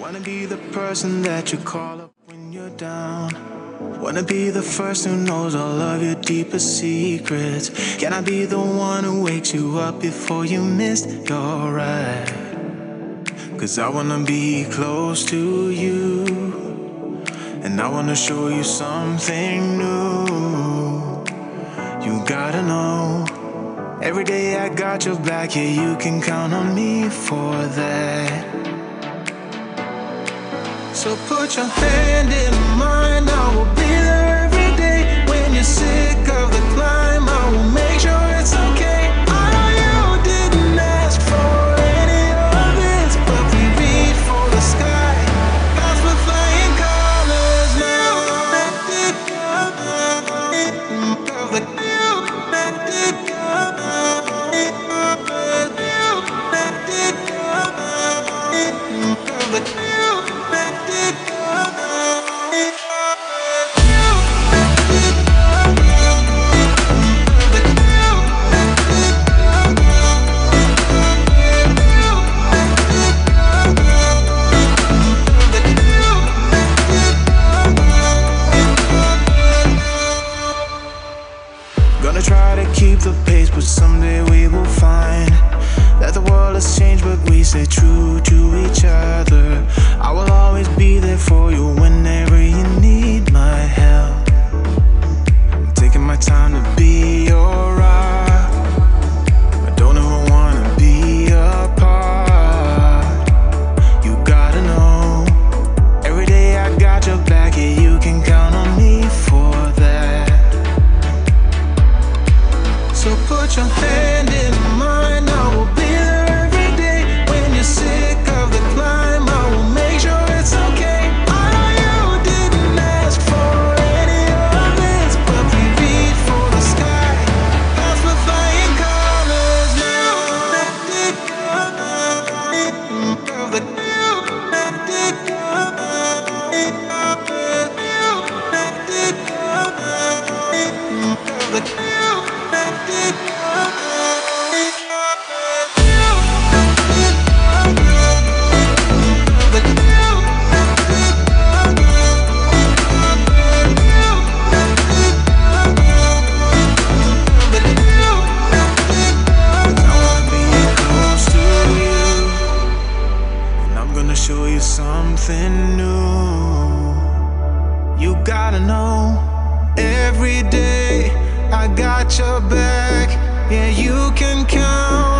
Wanna be the person that you call up when you're down. Wanna be the first who knows all of your deepest secrets. Can I be the one who wakes you up before you miss your ride? Cause I wanna be close to you. And I wanna show you something new. You gotta know. Every day I got your back, yeah, you can count on me for that. So put your hand in mine, I will be there every day. When you're sick keep the pace, but someday we will find that the world has changed, but we stay true to each other. I will always be there for you whenever you need my help. I'm taking my time to be So put your hand in mine, know every day I got your back. Yeah, you can count.